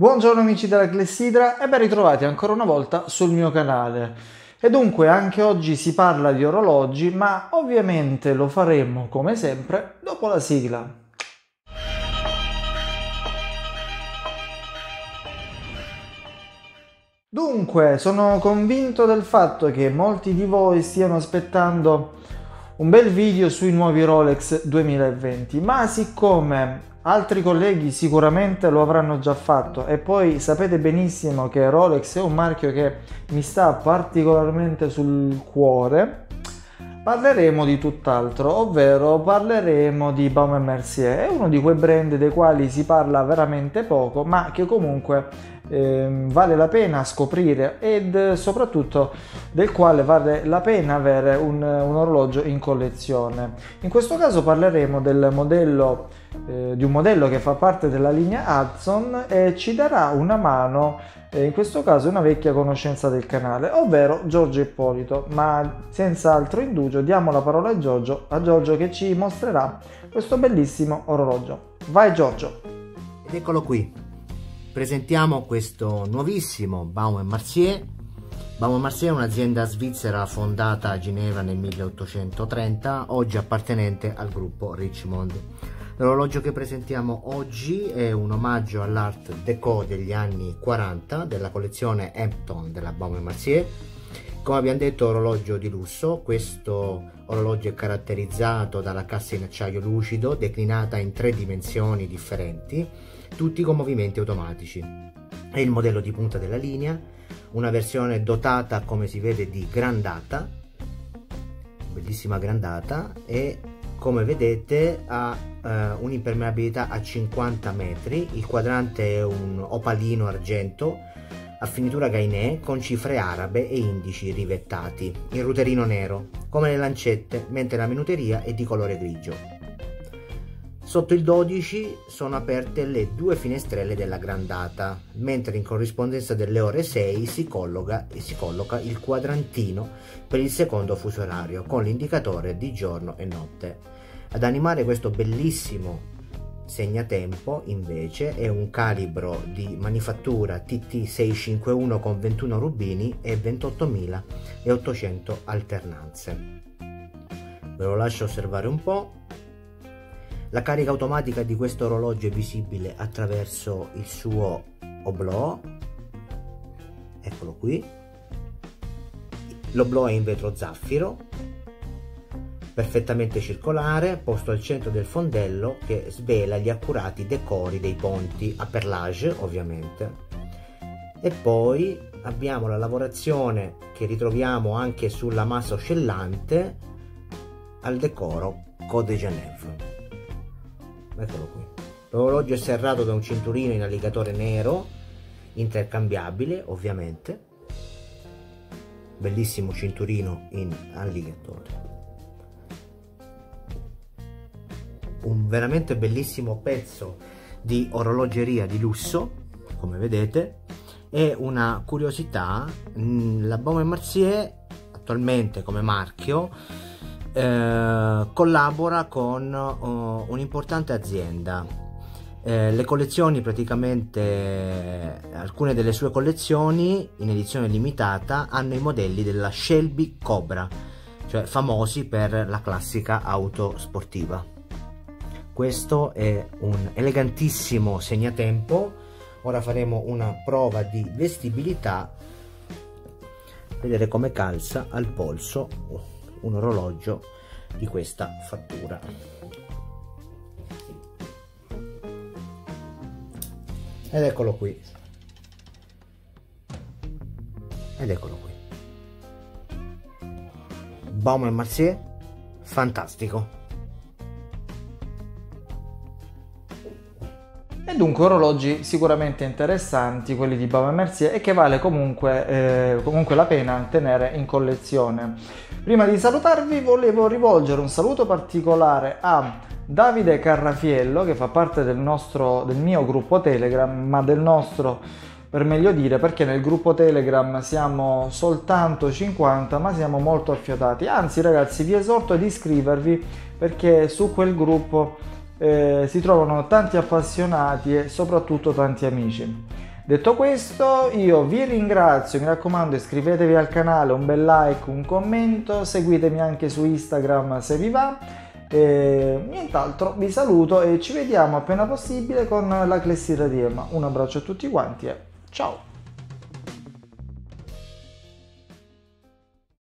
Buongiorno amici della Clessidra e ben ritrovati ancora una volta sul mio canale. E dunque anche oggi si parla di orologi, ma ovviamente lo faremo come sempre dopo la sigla. Dunque, sono convinto del fatto che molti di voi stiano aspettando un bel video sui nuovi Rolex 2020, ma siccome Altri colleghi sicuramente lo avranno già fatto e poi sapete benissimo che Rolex è un marchio che mi sta particolarmente sul cuore. Parleremo di tutt'altro, ovvero parleremo di Baume Mercier, è uno di quei brand dei quali si parla veramente poco, ma che comunque eh, vale la pena scoprire ed soprattutto del quale vale la pena avere un, un orologio in collezione. In questo caso parleremo del modello eh, di un modello che fa parte della linea Hudson e ci darà una mano, eh, in questo caso una vecchia conoscenza del canale, ovvero Giorgio Ippolito. Ma senza altro indugio diamo la parola a Giorgio, a Giorgio che ci mostrerà questo bellissimo orologio. Vai Giorgio! Ed eccolo qui, presentiamo questo nuovissimo Baume Marcier. Baume Marcier è un'azienda svizzera fondata a Ginevra nel 1830, oggi appartenente al gruppo Richmond. L'orologio che presentiamo oggi è un omaggio all'art déco degli anni 40 della collezione Hampton della Baume Marcier. Come abbiamo detto orologio di lusso, questo orologio è caratterizzato dalla cassa in acciaio lucido declinata in tre dimensioni differenti, tutti con movimenti automatici. È il modello di punta della linea, una versione dotata come si vede di grandata, bellissima grandata e come vedete ha eh, un'impermeabilità a 50 metri. Il quadrante è un opalino argento a finitura gainè con cifre arabe e indici rivettati in ruterino nero come le lancette mentre la minuteria è di colore grigio Sotto il 12 sono aperte le due finestrelle della grandata, mentre in corrispondenza delle ore 6 si colloca, si colloca il quadrantino per il secondo fuso orario con l'indicatore di giorno e notte. Ad animare questo bellissimo segnatempo invece è un calibro di manifattura TT651 con 21 rubini e 28.800 alternanze. Ve lo lascio osservare un po'. La carica automatica di questo orologio è visibile attraverso il suo oblò, eccolo qui. L'oblò è in vetro zaffiro, perfettamente circolare, posto al centro del fondello che svela gli accurati decori dei ponti a perlage ovviamente. E poi abbiamo la lavorazione che ritroviamo anche sulla massa oscillante al decoro Code Genève eccolo qui. L'orologio è serrato da un cinturino in alligatore nero intercambiabile ovviamente. Bellissimo cinturino in alligatore. Un veramente bellissimo pezzo di orologeria di lusso come vedete. E una curiosità la Baume Mercier attualmente come marchio eh, collabora con uh, un'importante azienda. Eh, le collezioni praticamente alcune delle sue collezioni in edizione limitata hanno i modelli della Shelby Cobra cioè famosi per la classica auto sportiva. Questo è un elegantissimo segnatempo. Ora faremo una prova di vestibilità. Vedere come calza al polso un orologio di questa fattura. Ed eccolo qui. Ed eccolo qui. Baume Marcier fantastico dunque orologi sicuramente interessanti, quelli di Baume Mercier, e che vale comunque, eh, comunque la pena tenere in collezione. Prima di salutarvi volevo rivolgere un saluto particolare a Davide Carrafiello, che fa parte del, nostro, del mio gruppo Telegram, ma del nostro per meglio dire, perché nel gruppo Telegram siamo soltanto 50, ma siamo molto affiatati. Anzi, ragazzi, vi esorto ad iscrivervi perché su quel gruppo eh, si trovano tanti appassionati e soprattutto tanti amici. Detto questo, io vi ringrazio, mi raccomando iscrivetevi al canale, un bel like, un commento, seguitemi anche su Instagram se vi va. E nient'altro, vi saluto e ci vediamo appena possibile con la clessidra di Emma. Un abbraccio a tutti quanti e ciao!